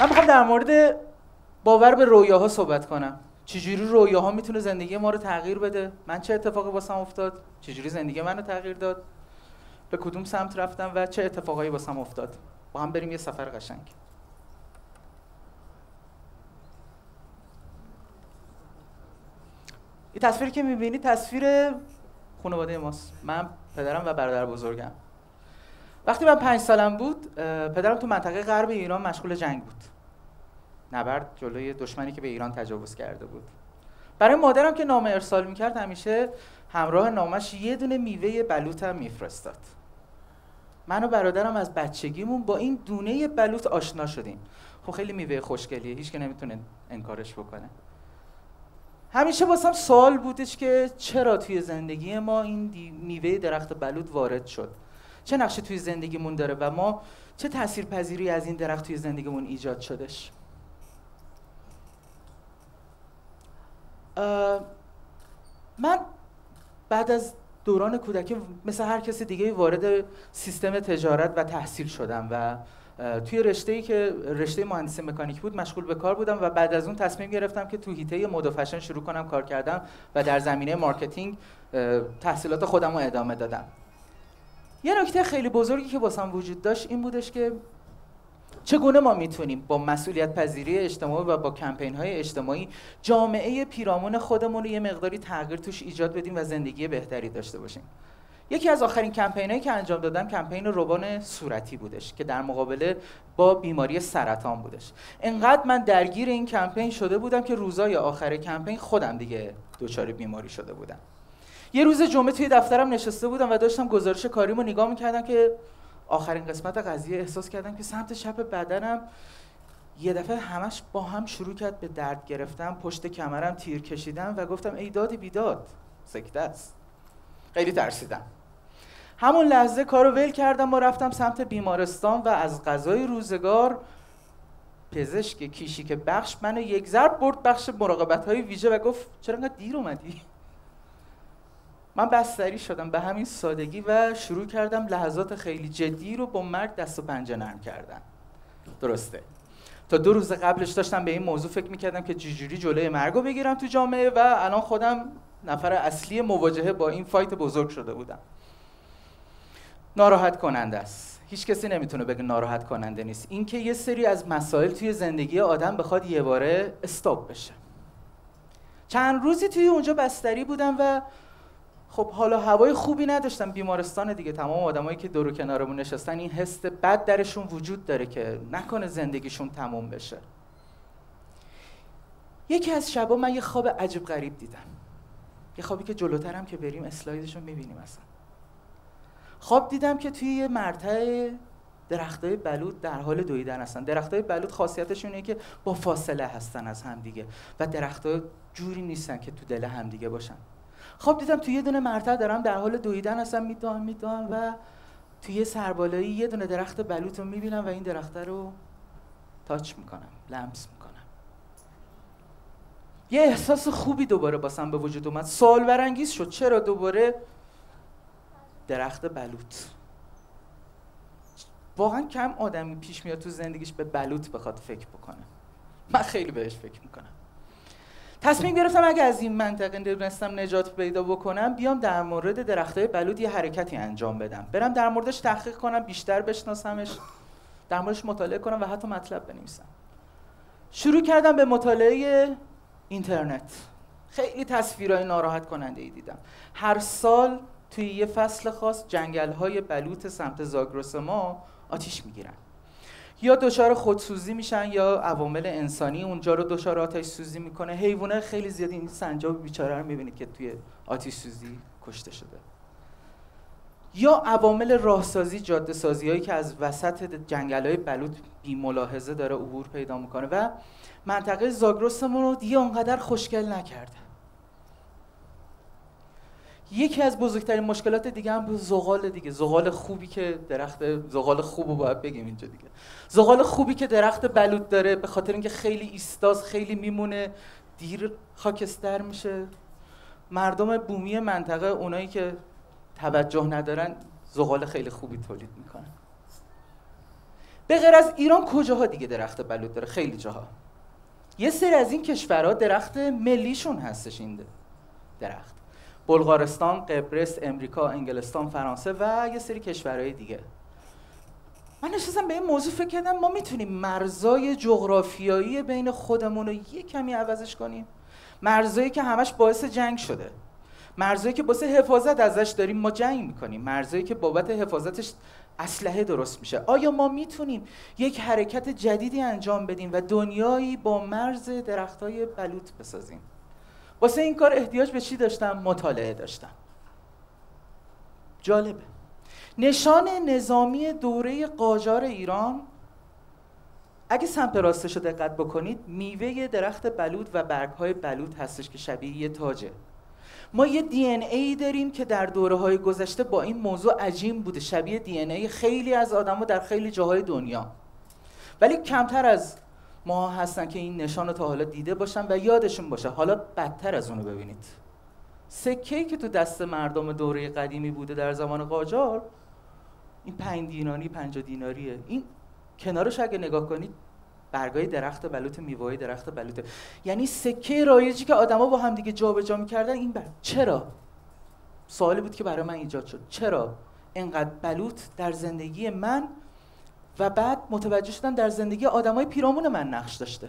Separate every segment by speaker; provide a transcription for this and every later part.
Speaker 1: من می‌خوام در مورد باور به رویاها صحبت کنم. چجوری رویاها می‌تونه زندگی ما رو تغییر بده؟ من چه اتفاقی واسم افتاد؟ چجوری زندگی منو تغییر داد؟ به کدوم سمت رفتم و چه اتفاقایی واسم افتاد؟ با هم بریم یه سفر قشنگ. این تصویری که می‌بینی تصویر خانواده ماست. من پدرم و برادر بزرگم. وقتی من پنج سالم بود پدرم تو منطقه غرب ایران مشغول جنگ بود. نبرد جلوی دشمنی که به ایران تجاوز کرده بود. برای مادرم که نامه ارسال می‌کرد همیشه همراه نامش یه دونه میوه بلوط هم میفرستاد. من و برادرم از بچگیمون با این دونه بلوط آشنا شدیم. خب خیلی میوه خوشگلیه هیچ که نمی‌تونه انکارش بکنه. همیشه واسم سوال بودش که چرا توی زندگی ما این میوه درخت بلوط وارد شد؟ چه نقشه توی زندگیمون داره و ما چه تاثیر پذیری از این درخت توی زندگیمون ایجاد شدش من بعد از دوران کودکی مثل هر کسی دیگه وارد سیستم تجارت و تحصیل شدم و توی رشته ای که رشته مهندسی مکانیک بود مشغول به کار بودم و بعد از اون تصمیم گرفتم که تو حیطه مد و فشن شروع کنم کار کردم و در زمینه marketing تحصیلات خودم رو ادامه دادم. یه نکته خیلی بزرگی که باسم وجود داشت این بودش که چگونه ما می‌تونیم با مسئولیت پذیری اجتماعی و با کمپین های اجتماعی جامعه پیرامون خودمون رو یه مقداری تغییر توش ایجاد بدیم و زندگی بهتری داشته باشیم. یکی از آخرین کمپینایی که انجام دادم کمپین روبان صورتی بودش که در مقابله با بیماری سرطان بودش. انقدر من درگیر این کمپین شده بودم که روزای آخر کمپین خودم دیگه دچار بیماری شده بودم. یه روز جمعه توی دفترم نشسته بودم و داشتم گزارش کاریمو نگاه می‌کردم که آخرین قسمت قضیه احساس کردم که سمت چپ بدنم یه دفعه همش با هم شروع کرد به درد گرفتم پشت کمرم تیر کشیدم و گفتم ای دادی بیداد سکته است. خیلی ترسیدم. همون لحظه کارو ول کردم و رفتم سمت بیمارستان و از غذای روزگار پزشک کیشی که بخش منو یک ضرب برد بخش مراقبت های ویژه و گفت چرا انقدر دیر اومدی؟ من بستری شدم به همین سادگی و شروع کردم لحظات خیلی جدی رو با مرگ دست و پنجه نرم کردن. درسته. تا دو روز قبلش داشتم به این موضوع فکر می‌کردم که چجوری جلوی مرگ رو بگیرم تو جامعه و الان خودم نفر اصلی مواجهه با این فایت بزرگ شده بودم. ناراحت کننده است. هیچ کسی نمی‌تونه بگه ناراحت کننده نیست. اینکه یه سری از مسائل توی زندگی آدم بخواد یه باره استاپ بشه. چند روزی توی اونجا بستری بودم و خب حالا هوای خوبی نداشتم بیمارستان دیگه. تمام آدمایی که دور و کنارمون نشستن این حس بد درشون وجود داره که نکنه زندگیشون تموم بشه. یکی از شبا من یه خواب عجیب غریب دیدم. یه خوابی که جلوترم که بریم اسلایدشو می‌بینیم اصلا. خواب دیدم که توی یه مرتع درختای بلود در حال دویدن هستن. درختای بلود خاصیتشون اینه که با فاصله هستن از همدیگه و درختای جوری نیستن که تو دل همدیگه باشن. خب دیدم توی یه دونه مرتع دارم در حال دویدن هستم میدوام میدوام و توی یه سربالایی یه دونه درخت بلوط رو می‌بینم و این درخته رو تاچ می‌کنم لمس می‌کنم. یه احساس خوبی دوباره باسم به وجود اومد. سوال برانگیز شد. چرا دوباره؟ درخت بلوط. واقعا کم آدمی پیش میاد تو زندگیش به بلوط بخواد فکر بکنه. من خیلی بهش فکر می‌کنم. تصمیم گرفتم اگه از این منطقه نتونستم نجات پیدا بکنم بیام در مورد درختای بلود یه حرکتی انجام بدم. برم در موردش تحقیق کنم بیشتر بشناسمش در موردش مطالعه کنم و حتی مطلب بنویسم. شروع کردم به مطالعه اینترنت. خیلی تصویرهای ناراحت کننده ای دیدم. هر سال توی یه فصل خاص جنگل های بلوط سمت زاگرس ما آتیش می‌گیرن. یا دچار خودسوزی میشن یا عوامل انسانی اونجا رو دچار آتش سوزی می‌کنه. حیوانه خیلی زیادی این سنجاب بیچاره رو می‌بینید که توی آتش سوزی کشته شده. یا عوامل راهسازی جاده سازی هایی که از وسط جنگل های بلوط بی ملاحظه داره عبور پیدا می‌کنه و منطقه زاگرسمون رو دیگه اونقدر خوشگل نکرده. یکی از بزرگترین مشکلات دیگه هم زغال دیگه. زغال خوبی که درخت زغال خوب رو باید بگیم اینجا دیگه. زغال خوبی که درخت بلود داره به خاطر اینکه خیلی ایستاز خیلی میمونه دیر خاکستر میشه. مردم بومی منطقه اونایی که توجه ندارن زغال خیلی خوبی تولید می‌کنن. به غیر از ایران کجاها دیگه درخت بلوط داره؟ خیلی جاها. یه سری از این کشورها درخت ملیشون هستش این درخت. بلغارستان، قبرس، امریکا، انگلستان، فرانسه و یه سری کشورهای دیگه. من نشستم به این موضوع فکر کردم ما می‌تونیم مرزای جغرافیایی بین خودمون رو یه کمی عوضش کنیم. مرزایی که همش باعث جنگ شده. مرزایی که باعث حفاظت ازش داریم ما جنگ می‌کنیم. مرزایی که بابت حفاظتش اسلحه درست میشه. آیا ما می‌تونیم یک حرکت جدیدی انجام بدیم و دنیایی با مرز درختای بلوط بسازیم؟ واسه این کار احتیاج به چی داشتم؟ مطالعه داشتم. جالبه. نشان نظامی دوره قاجار ایران اگه سمت راستش رو دقت بکنید میوه درخت بلود و برگهای بلود هستش که شبیه یه تاجه. ما یه دی ای داریم که در دوره های گذشته با این موضوع عجیم بوده. شبیه دی ای خیلی از آدما در خیلی جاهای دنیا. ولی کمتر از ما هستن که این نشان رو تا حالا دیده باشن و یادشون باشه. حالا بدتر از اونو ببینید. سکه که تو دست مردم دوره قدیمی بوده در زمان قاجار این پنج دیناری پنج دیناریه. این کنارش اگه نگاه کنید برگای درخت بلوط میوه‌های درخت بلوط. یعنی سکه رایجی که آدما با هم دیگه جابجا می‌کردن این بر چرا؟ سوالی بود که برای من ایجاد شد. چرا انقدر بلوط در زندگی من و بعد متوجه شدم در زندگی آدمای پیرامون من نقش داشته.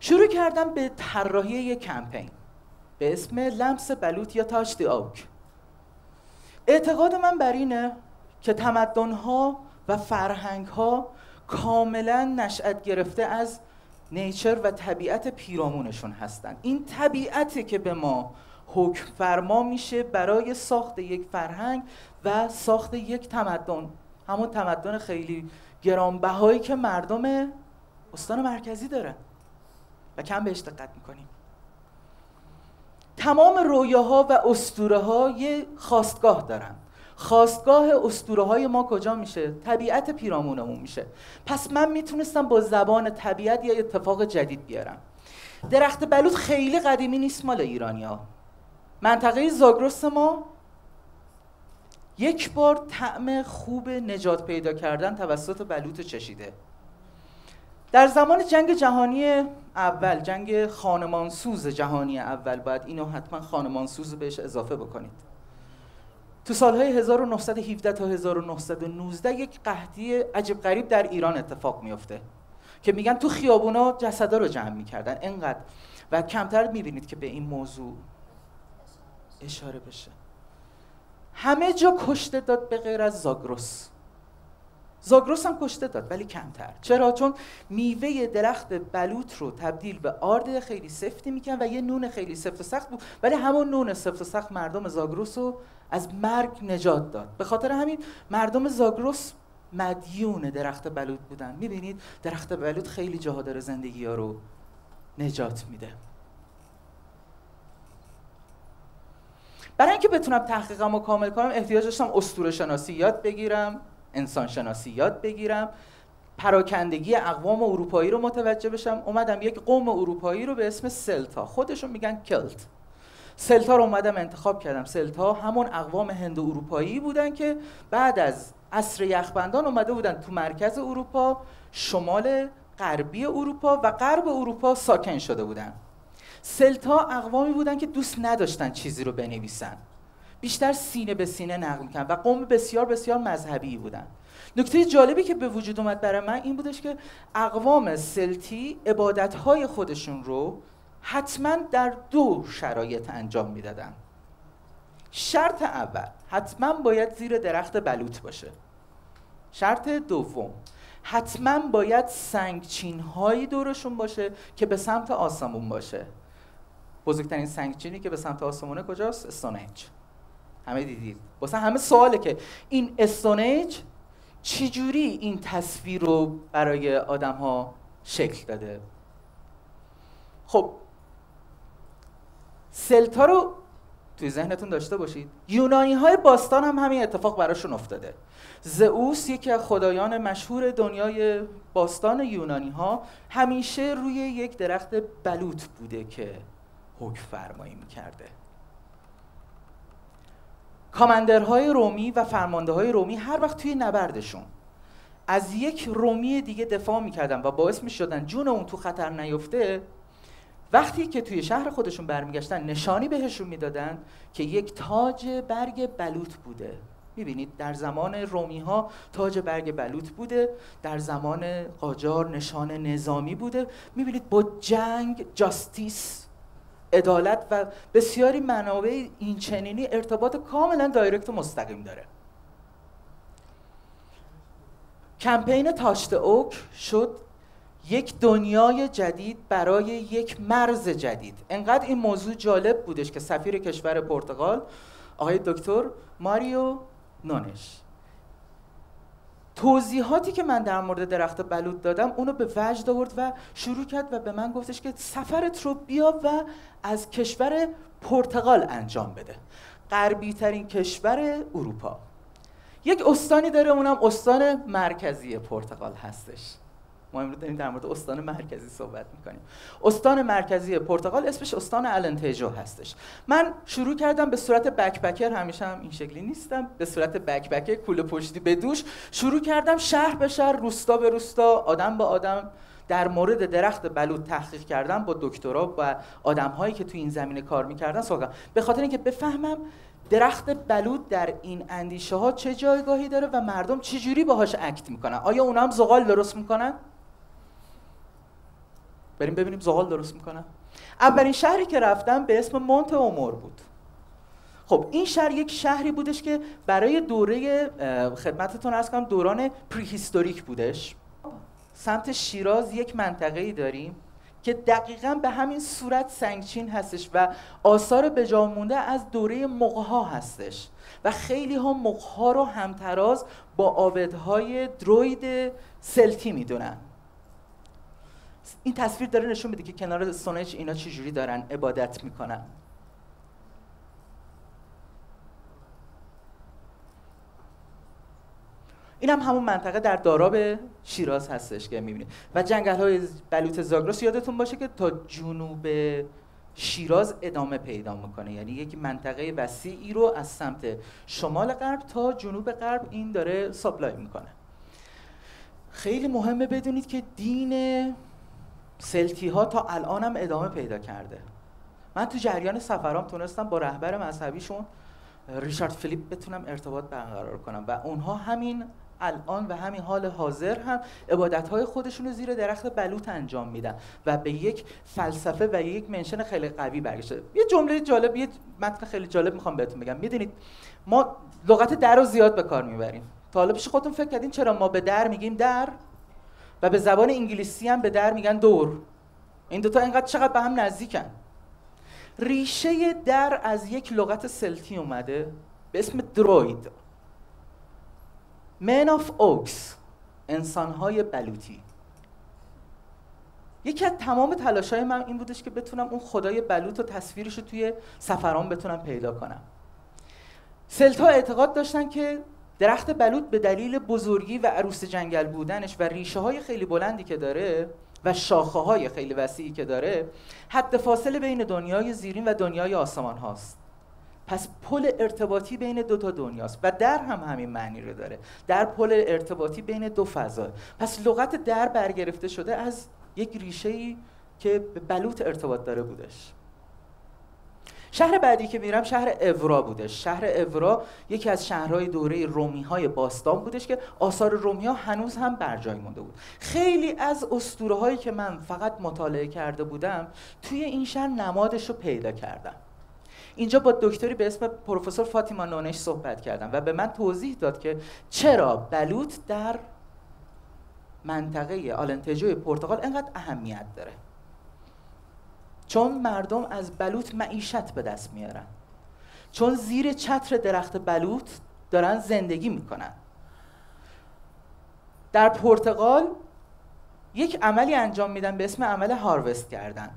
Speaker 1: شروع کردم به طراحی یک کمپین به اسم لمس بلوط یا تاچ دی آوک اعتقاد من بر اینه که تمدن‌ها و فرهنگ‌ها کاملا نشأت گرفته از نیچر و طبیعت پیرامونشون هستن. این طبیعتی که به ما حکم فرما میشه برای ساخت یک فرهنگ و ساخت یک تمدن. همون تمدن خیلی گرانبهایی که مردم استان مرکزی داره. و کم بهش دقت می‌کنیم. تمام رویاها و اسطوره ها یه خواستگاه دارن. خواستگاه اسطوره های ما کجا میشه؟ طبیعت پیرامونمون میشه. پس من می‌تونستم با زبان طبیعت یا اتفاق جدید بیارم. درخت بلوط خیلی قدیمی نیست مال ایرانیا منطقه زاگرس ما یک بار طعم خوب نجات پیدا کردن توسط بلوط چشیده. در زمان جنگ جهانی اول جنگ خانمانسوز جهانی اول باید اینو حتما خانمانسوز بهش اضافه بکنید. تو سالهای 1917 تا 1919 یک قحطی عجیب غریب در ایران اتفاق میفته که میگن تو خیابونا جسدا رو جمع می‌کردن. انقدر و کمتر می‌بینید که به این موضوع اشاره بشه. همه جا کشته داد به غیر از زاگروس زاگروس هم کشته داد ولی کمتر. چرا؟ چون میوه درخت بلوط رو تبدیل به آرد خیلی سفتی میکن و یه نون خیلی سفت و سخت بود. ولی همون نون سفت و سخت مردم زاگروس رو از مرگ نجات داد. به خاطر همین مردم زاگروس مدیون درخت بلوط بودن. می‌بینید درخت بلوط خیلی جاها داره زندگی ها رو نجات میده. برای اینکه بتونم تحقیقم رو کامل کنم احتیاج داشتم اسطوره شناسی یاد بگیرم انسان شناسی یاد بگیرم پراکندگی اقوام اروپایی رو متوجه بشم. اومدم یک قوم اروپایی رو به اسم سلتا خودشون میگن کلت. سلتا رو اومدم انتخاب کردم. سلتا همون اقوام هند اروپایی بودن که بعد از عصر یخبندان اومده بودن تو مرکز اروپا شمال غربی اروپا و غرب اروپا ساکن شده بودن. سلتا اقوامی بودن که دوست نداشتن چیزی رو بنویسن. بیشتر سینه به سینه نقل می‌کنن و قوم بسیار بسیار مذهبی بودن. نکته جالبی که به وجود اومد برای من این بودش که اقوام سلتی عبادتهای خودشون رو حتما در دو شرایط انجام می‌دادن. شرط اول حتما باید زیر درخت بلوط باشه. شرط دوم حتما باید سنگچین هایی دورشون باشه که به سمت آسمون باشه. بزرگترین سنگچینی که به سمت آسمونه کجاست؟ استونهنج همه دیدید. واسه همه سواله که این استونهنج چجوری این تصویر رو برای آدم ها شکل داده؟ خب سلتا رو توی ذهنتون داشته باشید. یونانی های باستان هم همین اتفاق براشون افتاده. زئوس یکی از خدایان مشهور دنیای باستان یونانی ها همیشه روی یک درخت بلوط بوده که حکم فرمایی می‌کرده. کامندرهای رومی و فرمانده های رومی هر وقت توی نبردشون از یک رومی دیگه دفاع می‌کردن و باعث می‌شدن جون اون تو خطر نیفته وقتی که توی شهر خودشون برمیگشتن نشانی بهشون می‌دادن که یک تاج برگ بلوط بوده. می‌بینید در زمان رومی ها تاج برگ بلوط بوده در زمان قاجار نشان نظامی بوده. می‌بینید با جنگ جاستیس عدالت و بسیاری منابع این چنینی ارتباط کاملا دایرکت و مستقیم داره. کمپین تاشت اوک شد یک دنیای جدید برای یک مرز جدید. انقدر این موضوع جالب بودش که سفیر کشور پرتغال آقای دکتر ماریو نونش توضیحاتی که من در مورد درخت بلود دادم اونو به وجد آورد و شروع کرد و به من گفتش که سفرت رو بیا و از کشور پرتغال انجام بده. غربی ترین کشور اروپا. یک استانی داره اونم استان مرکزی پرتغال هستش. ما امروز داریم در مورد استان مرکزی صحبت می‌کنیم. استان مرکزی پرتغال اسمش استان النتیجو هستش. من شروع کردم به صورت بکپکر همیشه هم این شکلی نیستم به صورت بکپکر کوله پشتی به دوش شروع کردم شهر به شهر روستا به روستا آدم به آدم در مورد درخت بلود تحقیق کردم با دکترا و آدم هایی که تو این زمینه کار می‌کردن صحبت به خاطر اینکه بفهمم درخت بلوط در این اندیشه ها چه جایگاهی داره و مردم چجوری باهاش act می‌کنن. آیا اونا هم زغال درست می‌کنن؟ بریم ببینیم زغال درست می‌کنن اولین شهری که رفتم به اسم مونتمور بود. خب این شهر یک شهری بودش که برای دوره خدمتتون عرض کنم دوران prehistoric بودش. سمت شیراز یک منطقه ای داریم که دقیقا به همین صورت سنگچین هستش و آثار بجا مونده از دوره مقها هستش و خیلی ها مقها رو همتراز با آبدهای دروید سلتی می‌دونن. این تصویر داره نشون میده که کنار سونج اینا چجوری دارن عبادت می‌کنن. این هم همون منطقه در داراب شیراز هستش که می‌بینید. و جنگل های بلوط زاگرس یادتون باشه که تا جنوب شیراز ادامه پیدا می‌کنه. یعنی یک منطقه وسیعی رو از سمت شمال غرب تا جنوب غرب این داره سابلای می‌کنه. خیلی مهمه بدونید که دین سلتی ها تا الان هم ادامه پیدا کرده. من تو جریان سفرام تونستم با رهبر مذهبیشون ریچارد فلیپ بتونم ارتباط برقرار کنم. و اونها همین الان و همین حال حاضر هم عبادت های خودشون رو زیر درخت بلوط انجام میدن و به یک فلسفه و یک منشن خیلی قوی برگشته. یه جمله جالب یه متن خیلی جالب می‌خوام بهتون بگم. می‌دونید ما لغت در رو زیاد به کار می‌بریم. پیش خودتون فکر کردین چرا ما به در میگیم؟ در و به زبان انگلیسی هم به در میگن دور. این دوتا اینقدر چقدر به هم نزدیکن. ریشه در از یک لغت سلتی اومده به اسم دروید. من of اوکس انسانهای بلوطی. یکی از تمام تلاش های من این بودش که بتونم اون خدای بلوط و تصویرش رو توی سفران بتونم پیدا کنم. سلت ها اعتقاد داشتن که درخت بلوط به دلیل بزرگی و عروس جنگل بودنش و ریشه های خیلی بلندی که داره و شاخه های خیلی وسیعی که داره حد فاصله بین دنیای زیرین و دنیای آسمان هاست. پس پل ارتباطی بین دو تا دنیاست و در هم همین معنی رو داره. در پل ارتباطی بین دو فضا. پس لغت در برگرفته شده از یک ریشه که به بلوط ارتباط داره بودش. شهر بعدی که میرم شهر اورا بودش شهر اورا یکی از شهرهای دوره رومی های باستان بودش که آثار رومی ها هنوز هم بر جای مونده بود. خیلی از اسطوره هایی که من فقط مطالعه کرده بودم توی این شهر نمادش رو پیدا کردم. اینجا با دکتری به اسم پروفسور فاطیما نونش صحبت کردم و به من توضیح داد که چرا بلوط در منطقه آلنتجوی پرتغال انقدر اهمیت داره. چون مردم از بلوط معیشت به دست میارن. چون زیر چتر درخت بلوط دارن زندگی می‌کنن. در پرتغال یک عملی انجام میدن به اسم عمل هاروست کردن.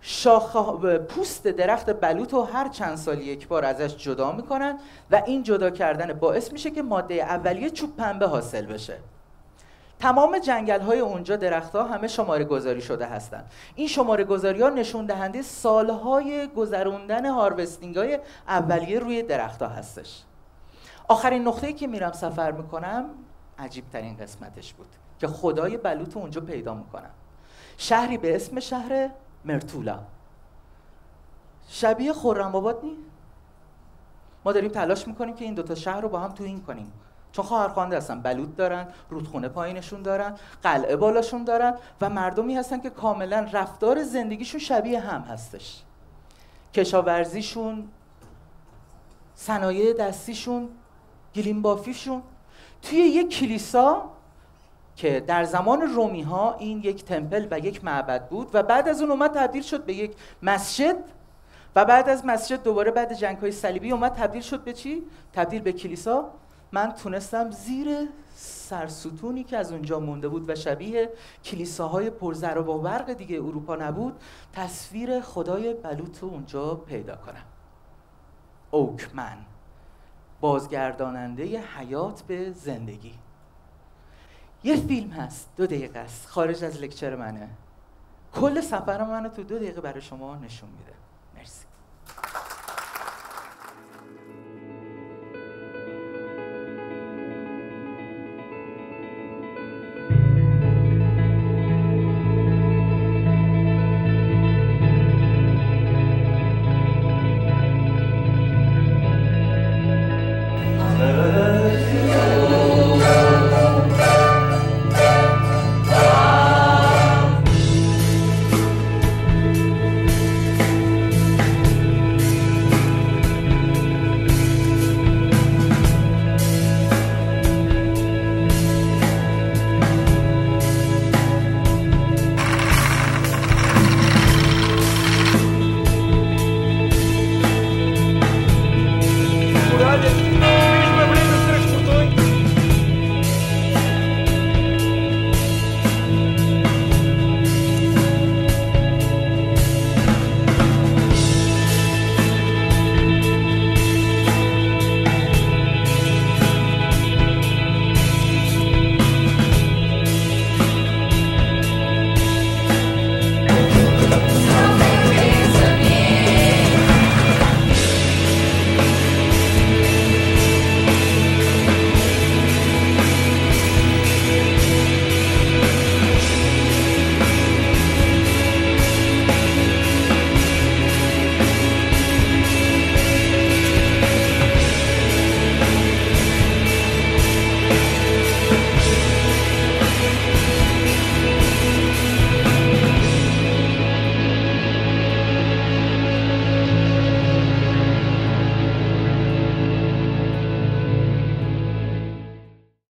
Speaker 1: شاخه پوست درخت بلوط رو هر چند سال یک بار ازش جدا می‌کنن و این جدا کردن باعث میشه که ماده اولیه چوب پنبه حاصل بشه. تمام جنگل های اونجا درخت ها همه شماره گذاری شده هستند این شماره گذاری ها نشون دهنده سالهای گذروندن هاروستینگ های اولیه روی درخت ها هستش. آخرین نقطه‌ای که میرم سفر می‌کنم عجیب ترین قسمتش بود که خدای بلوط اونجا پیدا می‌کنم. شهری به اسم شهر مرتولا. شبیه خرم نی؟ ما داریم تلاش می‌کنیم که این دوتا شهر رو با هم توهین کنیم. چون خواهرخوانده هستن بلوط دارن رودخونه پایینشون دارن قلعه بالاشون دارن و مردمی هستن که کاملا رفتار زندگیشون شبیه هم هستش. کشاورزیشون صنایع دستیشون گلیم بافیشون توی یک کلیسا که در زمان رومی ها این یک تمپل و یک معبد بود و بعد از اون اومد تبدیل شد به یک مسجد و بعد از مسجد دوباره بعد جنگ های صلیبی اومد تبدیل شد به چی؟ تبدیل به کلیسا. من تونستم زیر سرستونی که از اونجا مونده بود و شبیه کلیساهای پرزر و برق دیگه اروپا نبود تصویر خدای بلوط اونجا پیدا کنم. اوکمن بازگرداننده حیات به زندگی. یه فیلم هست دو دقیقه است خارج از لکچر منه. کل سفر منو تو دو دقیقه برای شما نشون میده.